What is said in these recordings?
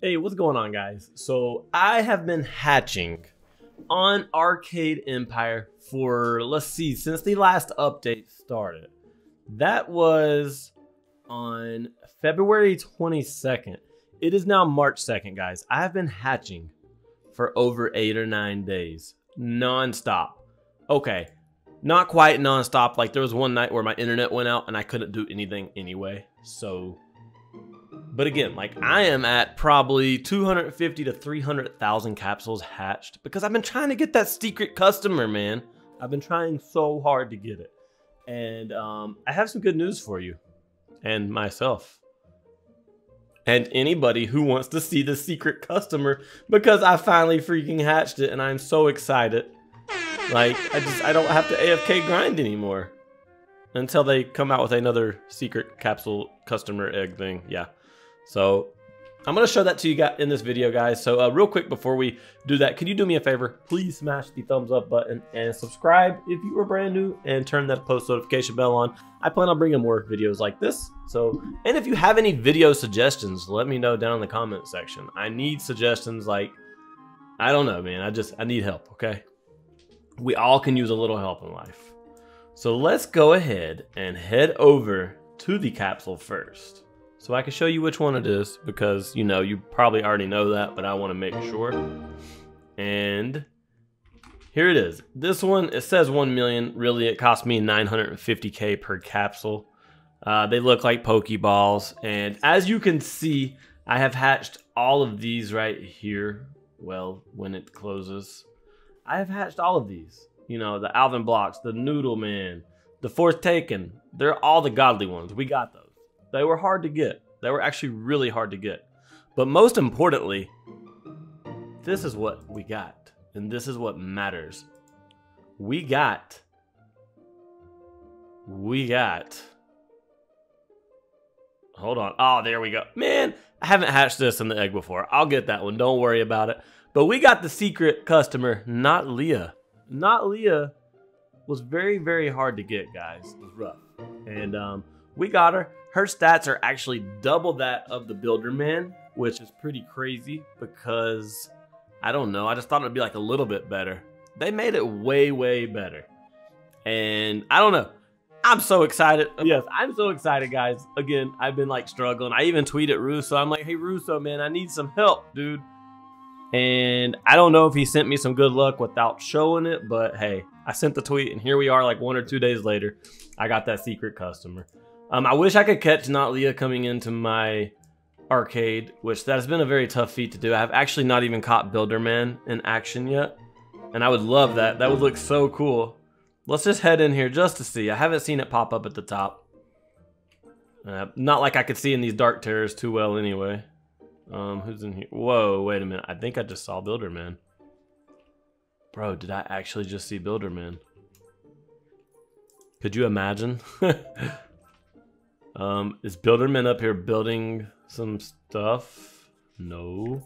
Hey, what's going on, guys? So, I have been hatching on Arcade Empire for, let's see, since the last update started. That was on February 22nd. It is now March 2nd, guys. I have been hatching for over eight or nine days, non-stop. Okay, not quite non-stop. Like, there was one night where my internet went out and I couldn't do anything anyway. So, but again, like I am at probably 250 to 300,000 capsules hatched because I've been trying to get that secret customer, man. I've been trying so hard to get it. And um, I have some good news for you and myself. And anybody who wants to see the secret customer because I finally freaking hatched it and I'm so excited. Like, I just, I don't have to AFK grind anymore until they come out with another secret capsule customer egg thing. Yeah. So I'm going to show that to you guys in this video, guys. So uh, real quick before we do that, can you do me a favor? Please smash the thumbs up button and subscribe if you are brand new and turn that post notification bell on. I plan on bringing more videos like this. So, and if you have any video suggestions, let me know down in the comment section. I need suggestions like, I don't know, man. I just, I need help, okay? We all can use a little help in life. So let's go ahead and head over to the capsule first. So I can show you which one it is because, you know, you probably already know that, but I want to make sure. And here it is. This one, it says 1 million. Really, it cost me 950k per capsule. Uh, they look like Pokeballs. And as you can see, I have hatched all of these right here. Well, when it closes. I have hatched all of these. You know, the AlvinBlox, the Noodle Man, the taken They're all the godly ones. We got those. They were hard to get. They were actually really hard to get. But most importantly, this is what we got. And this is what matters. We got. We got. Hold on. Oh, there we go. Man, I haven't hatched this in the egg before. I'll get that one. Don't worry about it. But we got the secret customer, not Leah. Not Leah was very, very hard to get, guys. It was rough. And um, we got her. Her stats are actually double that of the Builderman, which is pretty crazy because I don't know. I just thought it'd be like a little bit better. They made it way, way better. And I don't know. I'm so excited. Yes, I'm so excited, guys. Again, I've been like struggling. I even tweeted Russo. I'm like, hey, Russo, man, I need some help, dude. And I don't know if he sent me some good luck without showing it, but hey, I sent the tweet and here we are like one or two days later. I got that secret customer. Um, I wish I could catch Not Leah coming into my arcade, which that has been a very tough feat to do. I have actually not even caught Builderman in action yet, and I would love that. That would look so cool. Let's just head in here just to see. I haven't seen it pop up at the top. Uh, not like I could see in these dark terrors too well anyway. Um, who's in here? Whoa, wait a minute. I think I just saw Builderman. Bro, did I actually just see Builderman? Could you imagine? Um, is Builderman up here building some stuff? No.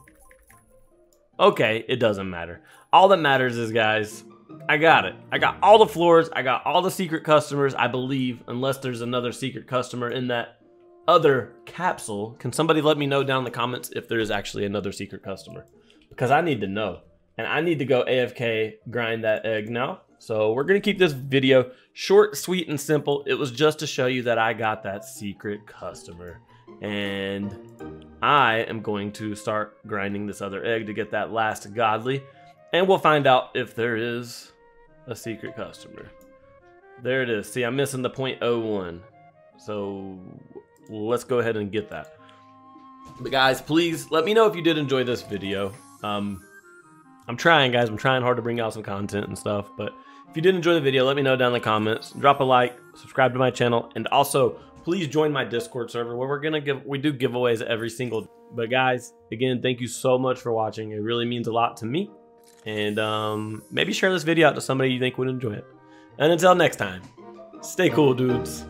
Okay, it doesn't matter. All that matters is, guys, I got it. I got all the floors. I got all the secret customers, I believe, unless there's another secret customer in that other capsule. Can somebody let me know down in the comments if there is actually another secret customer? Because I need to know. And I need to go AFK grind that egg now. So we're going to keep this video short, sweet, and simple. It was just to show you that I got that secret customer. And I am going to start grinding this other egg to get that last godly. And we'll find out if there is a secret customer. There it is. See, I'm missing the 0.01. So let's go ahead and get that. But guys, please let me know if you did enjoy this video. Um, I'm trying, guys. I'm trying hard to bring out some content and stuff. But if you did enjoy the video, let me know down in the comments. Drop a like, subscribe to my channel, and also please join my Discord server where we're gonna give we do giveaways every single. But guys, again, thank you so much for watching. It really means a lot to me. And um, maybe share this video out to somebody you think would enjoy it. And until next time, stay cool, dudes.